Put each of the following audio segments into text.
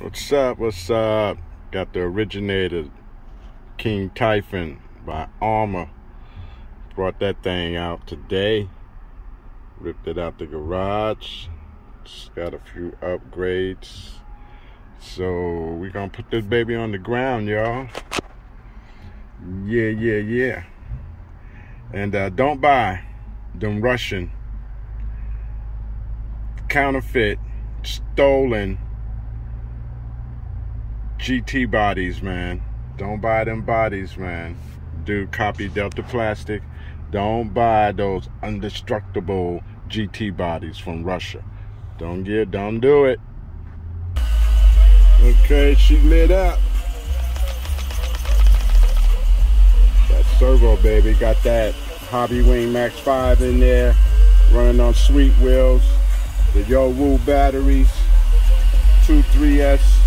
What's up? What's up? Got the originator King Typhon by Arrma. Brought that thing out today. Ripped it out the garage. It's got a few upgrades. So we're gonna put this baby on the ground, y'all. Yeah, yeah, yeah. And uh, don't buy them Russian counterfeit, stolen GT bodies, man. Don't buy them bodies, man. Dude, copy Delta Plastic. Don't buy those indestructible GT bodies from Russia. Don't get, don't do it. Okay, she lit up. That servo, baby. Got that Hobbywing Max 5 in there. Running on sweet wheels. The Yowu batteries. 2 3S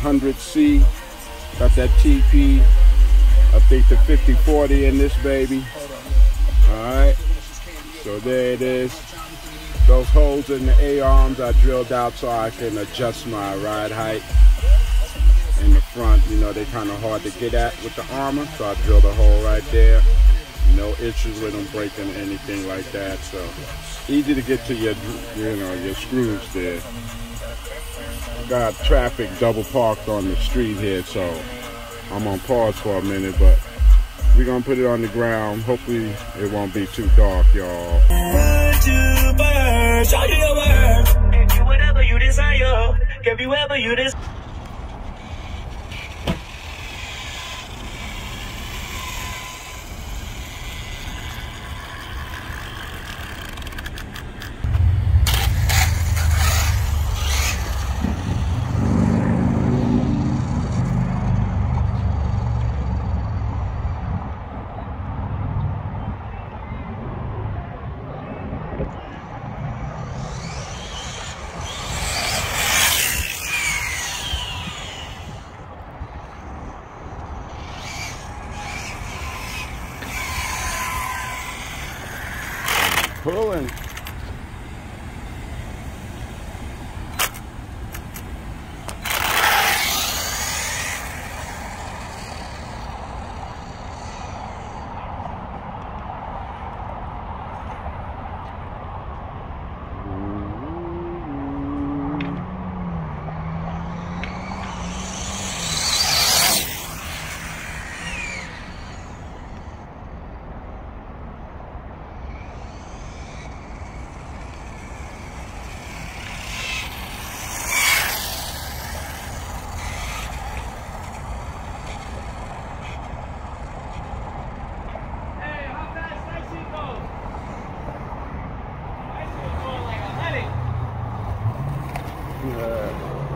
100C. Got that TP. I think the 5040 in this baby. Alright. So there it is. Those holes in the A-arms I drilled out so I can adjust my ride height in the front. You know, they're kind of hard to get at with the armor, so I drilled a hole right there. No issues with them breaking or anything like that. So easy to get to your, you know, your screws there got traffic double parked on the street here, so I'm on pause for a minute, but we're gonna put it on the ground. Hopefully it won't be too dark, y'all. Whatever you desire, give you ever you desire. Pulling.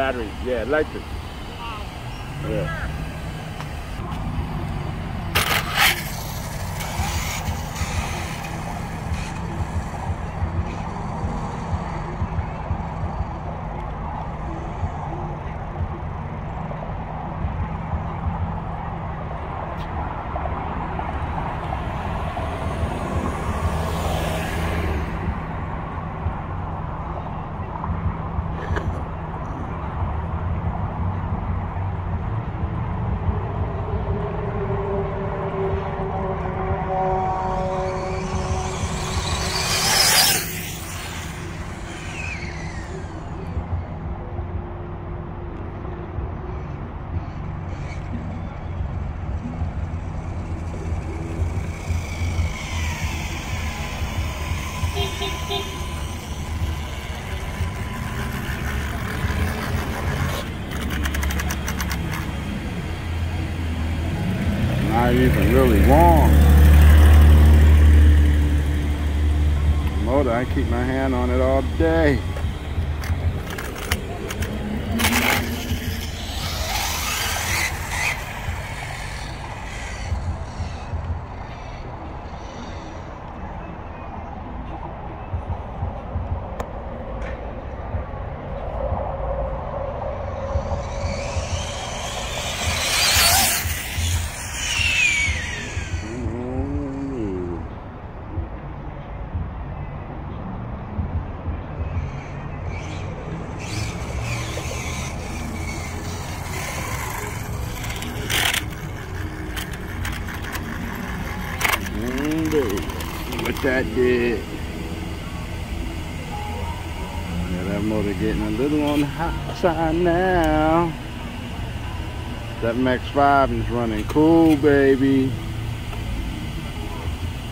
Battery, yeah, electric. Yeah. Even really long. Motor, I keep my hand on it all day. That did. Yeah, that motor getting a little on the hot side now. That Max 5 is running cool, baby.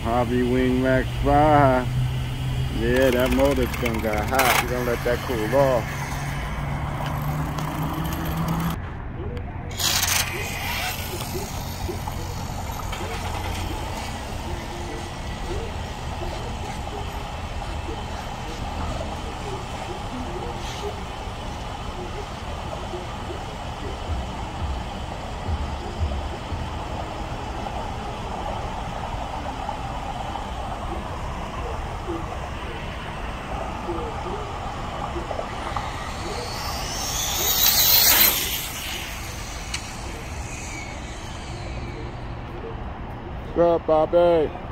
Hobbywing Max 5. Yeah, that motor's gonna got hot. We're gonna let that cool off. Up, Bobby?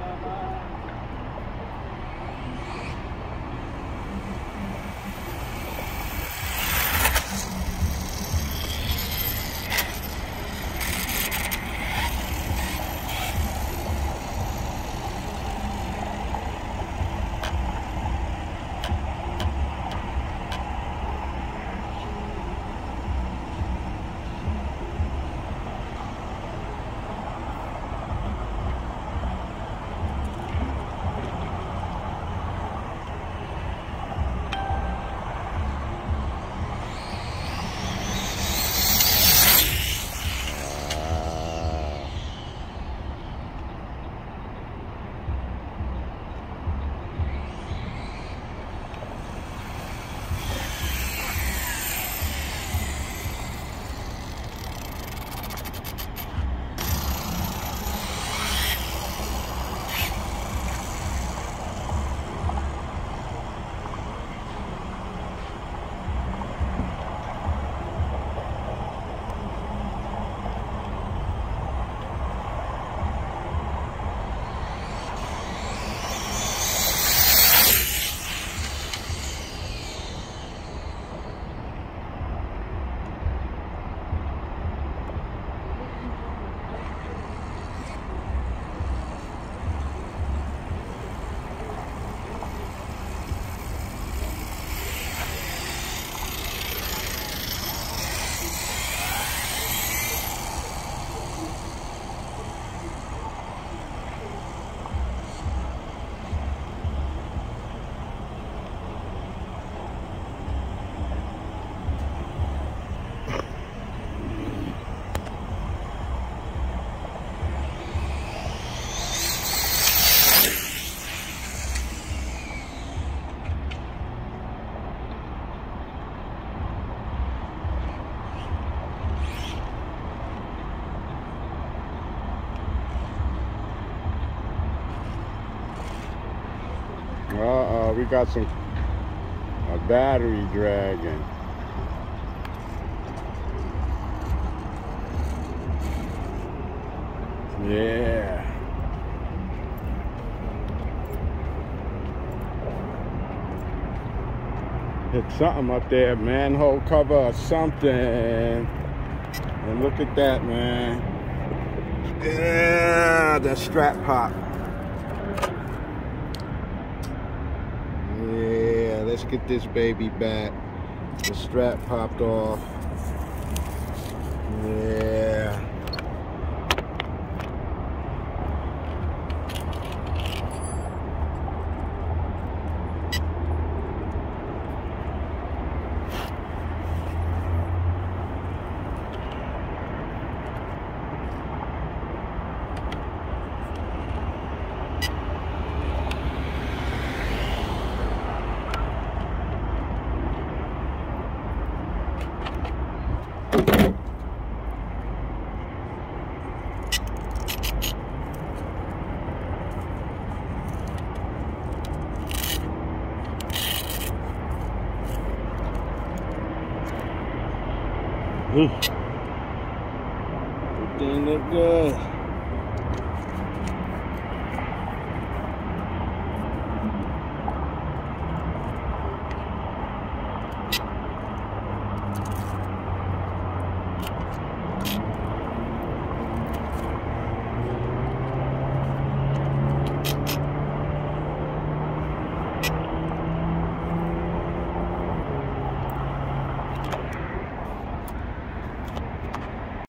Got some a battery dragon. Yeah. Hit something up there, manhole cover or something. And look at that, man. Yeah, that strap pop. Let's get this baby back. The strap popped off. Yeah. Ooh. Everything look good.